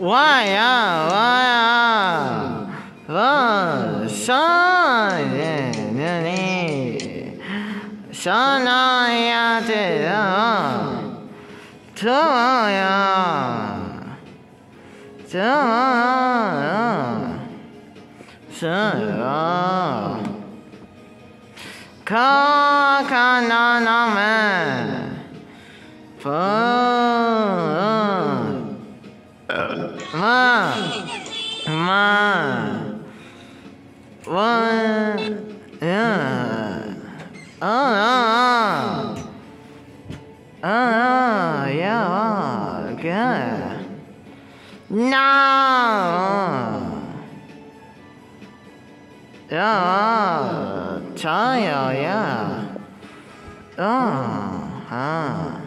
哇呀哇呀，哇上耶耶你，呀这呀，这呀，这呀，是呀，看看那那们，ma, one, yeah, oh, oh, oh, oh yeah, oh, good. No, yeah, oh, yeah, oh, huh,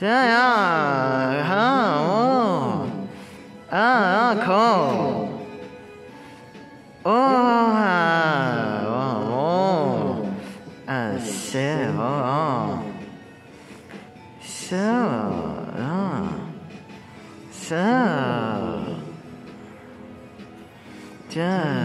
yeah, huh, oh. Ah, ah cool. Oh, oh, oh. Ah, so, oh. So, oh. So. Just.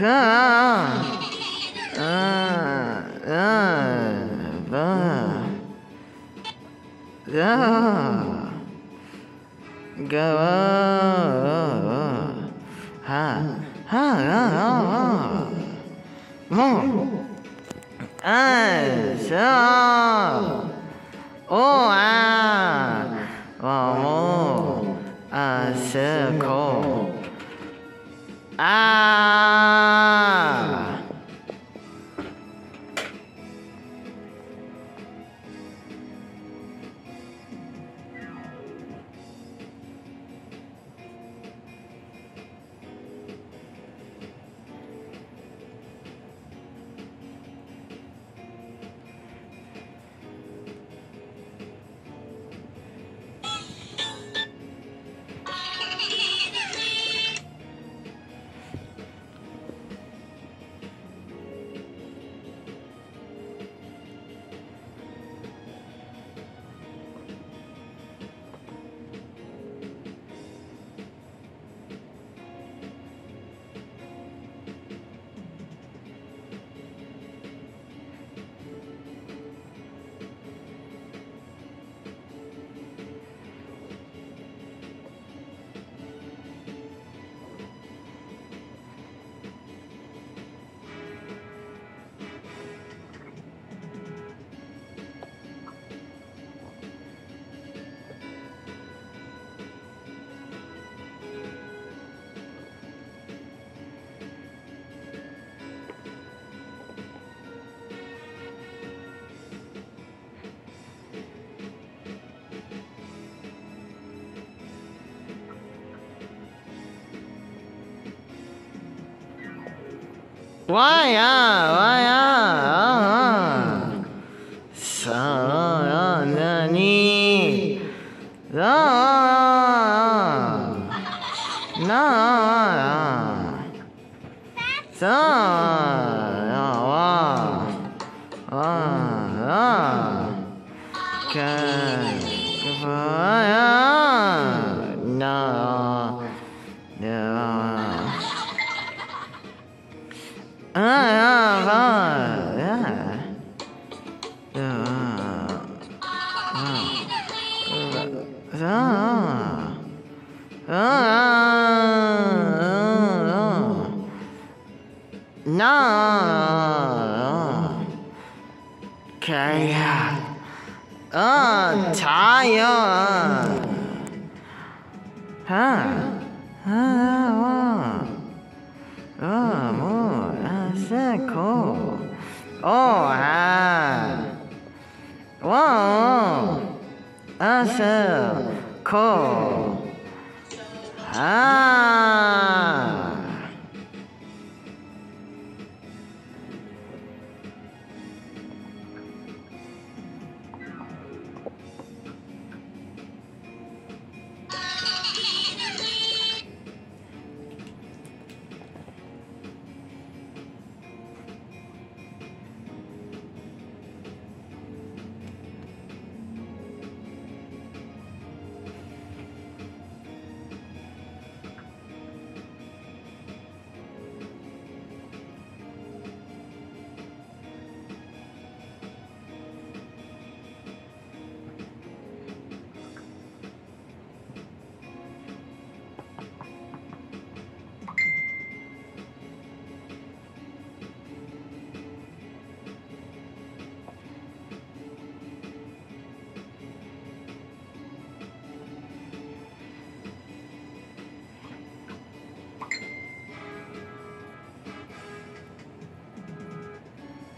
看啊，嗯嗯嗯，啊啊,啊,啊,啊,啊,啊，哥啊啊啊，哈哈啊啊啊，哦，哎，是啊，哦啊，哇哦，啊，是口。啊。வாயா வாயா சனி Yeah. Huh? yeah. Ah. Ah. No. Okay. Ah, tired. Huh. Ah, ah, ah, ah, ah, oh, oh, said cool. Oh, ah. Whoa. Said cool. Ah.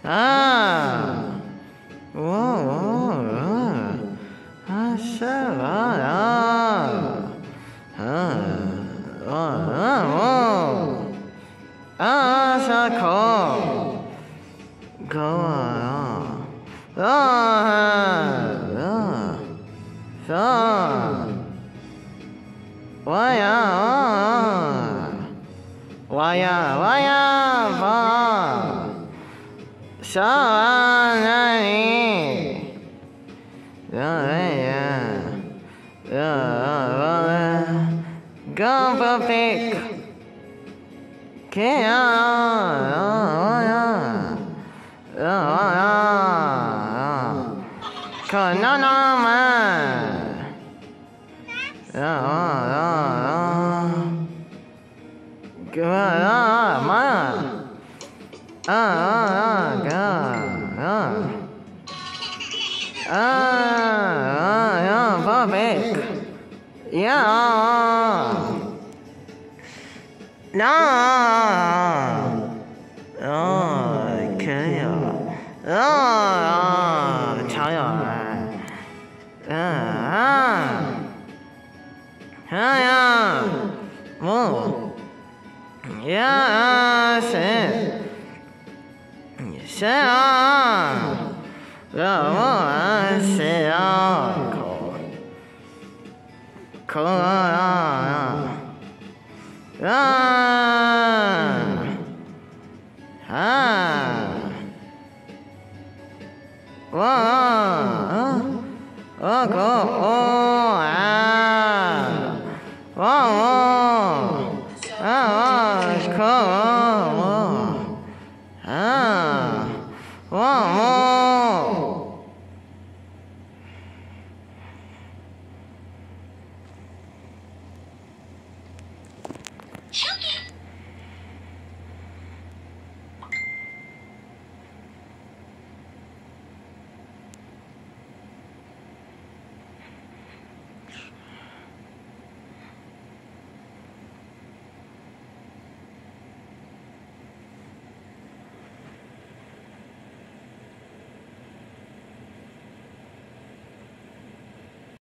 Ah. Whoa, whoa, whoa. I said, ah, Go for pick. Cause no, no, man. Yeah, yeah, 啊啊啊！啊，坑呀！啊啊啊！强呀！啊啊啊！啊呀！么？呀？谁？谁啊？我啊？谁啊？坑啊！啊！啊！啊。哇啊啊啊哇哦